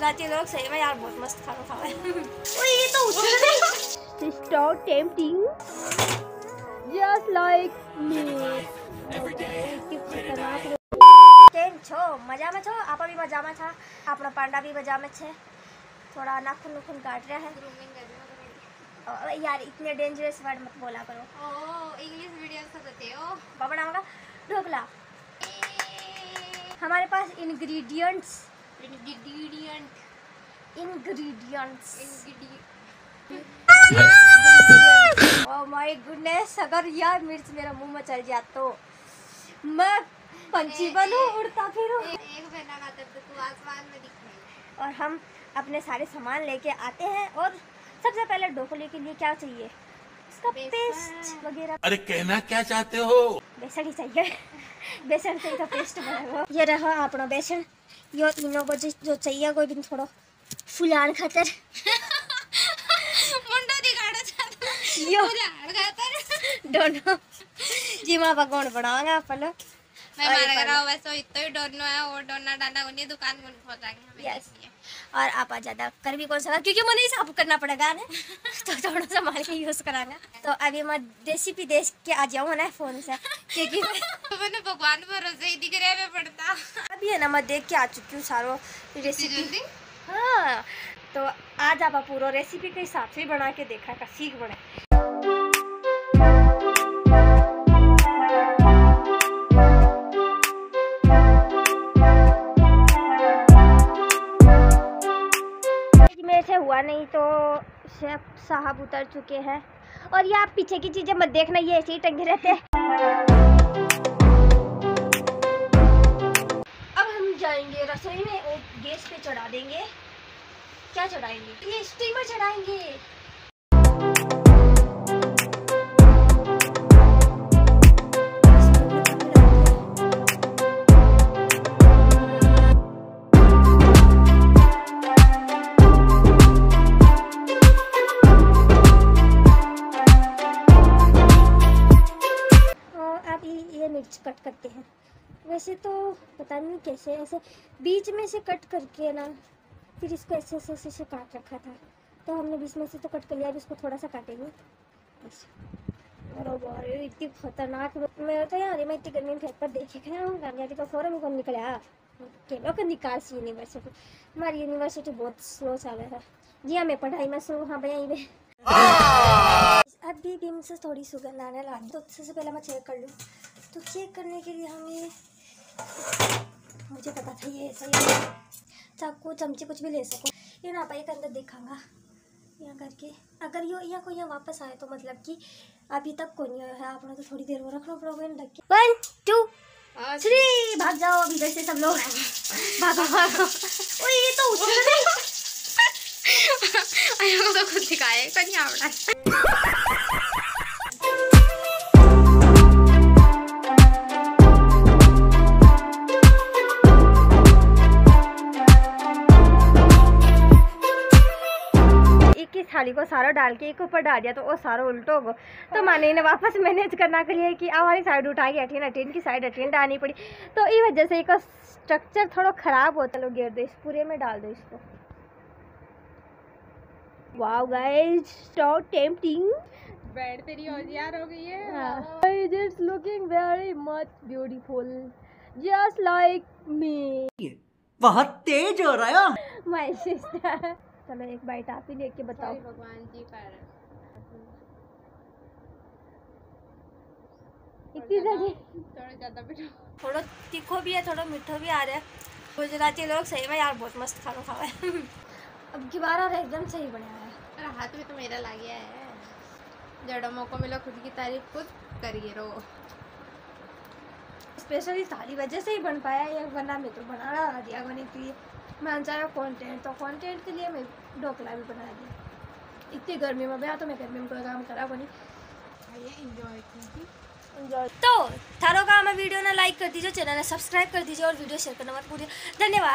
गुजराती लोग सही में यार बहुत मस्त खाना खावा है ओए ये तो उछल रही stop tempting just like me કેમ છો મજામાં છો આપા બી મજામાં છે આપણો પાંડા બી મજામાં છે थोड़ा नाखून नुखून काट रहा है अ, यार इतने डेंजरस वर्ड मत बोला करो इंग्लिश वीडियो होते हो पापा बनाऊंगा ढोकला हमारे पास ingredients ingredient ingredients ingredient oh my अगर यार मिर्च मेरा मुँह में चल जाए तो मैं पंछी बनूं उड़ता फिरूं। एक बना खाता तो तू आसमान में दिख और हम अपने सारे सामान लेके आते हैं और सबसे पहले ढोकले के लिए क्या चाहिए? इसका बेसन। पेस्ट वगैरह। अरे कहना क्या चाहते हो? बेसन ही चाहिए। बेसन से तो पेस्ट बनेगा ये रहा अपना बेसन। यो इनो को जो जो चाहिए कोई भी थोड़ो फुलान खातर मुंडो दिखाड़ो चाहता यो फुलान खातर दोनों जीमा भगवान बनाएँगे अपन मैं मारा। करा वैसे इतना ही डोनो है वो डोना डाना उन्हें दुकान में खोलेंगे. इसलिए। और आप ज़्यादा कर भी कौन सा क्योंकि मुझे साफ़ करना पड़ेगा ना। तो थोड़ा सा के यूज़ कराना। तो अभी मैं रेसिपी देश के आ जाऊँ ना फ़ोन से क्योंकि मैंने भगवान भरोसे ही दिख रहे पड़ता अभी है ना मैं देख के आ चुकी हूँ सारो रेसिपी हाँ। तो आज आप पूरा रेसिपी के हिसाब से ही बना के देखा का सीख बने। मेरे से हुआ नहीं तो शेफ साहब उतर चुके हैं। और ये आप पीछे की चीज़ें मत देखना, ये ऐसे ही टंगे रहते हैं। अब हम जाएँगे, रसोई में और गैस पे चढ़ा देंगे। क्या चढ़ाएँगे? ये स्टीमर चढ़ाएँगे। मिर्च कट करते हैं। वैसे तो पता नहीं कैसे ऐसे बीच में से कट करके ना फिर इसको ऐसे ऐसे ऐसे, ऐसे काट रखा था। तो हमने बीच में से तो कट कर लिया अब इसको थोड़ा सा काटेंगे। बारे इतनी खतरनाक मैं तो यार मैं इतनी गर्मी में पर देखे खया हूँ गांधी का फॉरम को निकला? केलो का निकास यूनिवर्सिटी हमारी यूनिवर्सिटी बहुत स्लो चल रहा है। जी हाँ मैं पढ़ाई में स्लो हाँ भैया ये अभी भी मुझसे थोड़ी सुगंध आने लगी तो सबसे पहले मैं चेक कर लूँ। तो चेक करने के लिए हमें मुझे पता था ये सही है चाकू चमचे कुछ भी ले सको। ये ना पाई के अंदर देखांगा यहाँ करके। अगर यो यहाँ को यहाँ वापस आए तो मतलब कि अभी तक कोई नहीं है। आपने तो थोड़ी देर वो रखना पड़ेगा ढक के। वन टू थ्री भाग जाओ अभी इधर से सब लोग। भागो भागो ओए ये तो उछल तो खुद दिखाए कहीं आवड़ा एक ही थाली को सारा डाल के एक ऊपर डाल दिया तो वो सारा उल्टो हो गो तो माने ने वापस मैनेज करना के लिए कि आ वाली साइड उठा के अठीन अठीन की साइड अठीन डालनी पड़ी। तो इस वजह से एक स्ट्रक्चर थोड़ा खराब होता लोग गिर दो इस पूरे में डाल दो इसको। वाओ गाइस सो टेम्पटिंग बेड तेरी होशियार हो गई है। It's looking very much beautiful just like me बहुत तेज हो रहा है। माय सिस्टर चलो एक बाइट आप ही लेके बताओ। भगवान जी पर इतनी जगह थोड़ा ज़्यादा थोड़ा तीखो भी है थोड़ा मीठो भी आ रहा है। गुजराती लोग सही में यार बहुत मस्त खाना खावा। है अब दोबारा रहा एकदम सही बनाया है। अरे हाथ में तो मेरा लग गया है। जड़ों मौको मिला खुद की तारीफ़ खुद करिए रहो। स्पेशली थाली वजह से ही बन पाया ये वरना मैं तो बना रहा दिया बने के लिए। मैं चाहा कॉन्टेंट तो कॉन्टेंट के लिए मैं ढोकला भी बना दिया इतनी गर्मी में बया तो मैं गर्मी में कोई काम करा बनी आइए तो थारो का हमें वीडियो ने लाइक कर दीजिए चैनल ने सब्सक्राइब कर दीजिए और वीडियो शेयर करना मत भूलिए। धन्यवाद।